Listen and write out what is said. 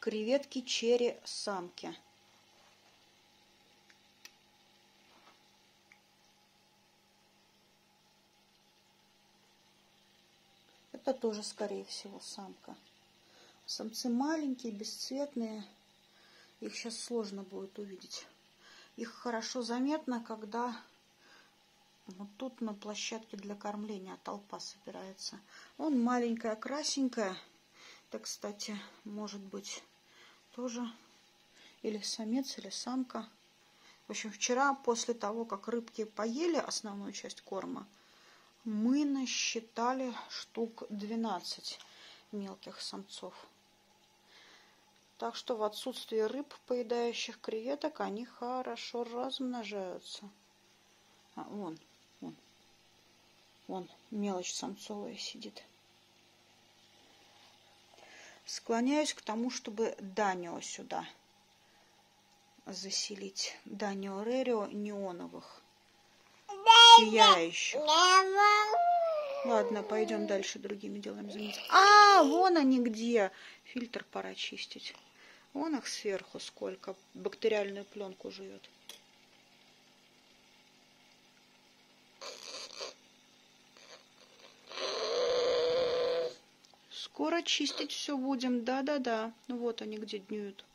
Креветки черри самки. Это тоже, скорее всего, самка. Самцы маленькие, бесцветные. Их сейчас сложно будет увидеть. Их хорошо заметно, когда вот тут на площадке для кормления толпа собирается. Он маленькая, красенькая. Это, кстати, может быть тоже или самец, или самка. В общем, вчера после того, как рыбки поели основную часть корма, мы насчитали штук 12 мелких самцов. Так что в отсутствие рыб, поедающих креветок, они хорошо размножаются. А, вон, вон, вон мелочь самцовая сидит. Склоняюсь к тому, чтобы Данио сюда заселить. Данио Рерио неоновых, сияющих. Ладно, пойдем дальше другими делами заняться. А, вон они где. Фильтр пора чистить. Вон их сверху сколько. Бактериальную пленку жует. Скоро чистить все будем. Да-да-да. Ну вот они где днюют.